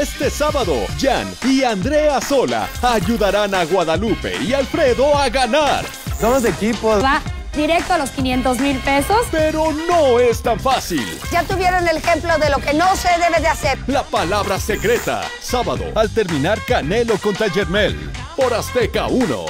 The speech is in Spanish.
Este sábado, Jan y Andrea Sola ayudarán a Guadalupe y Alfredo a ganar. Somos equipos. Va directo a los 500 mil pesos. Pero no es tan fácil. Ya tuvieron el ejemplo de lo que no se debe de hacer. La palabra secreta. Sábado, al terminar Canelo contra Yermel. Por Azteca 1.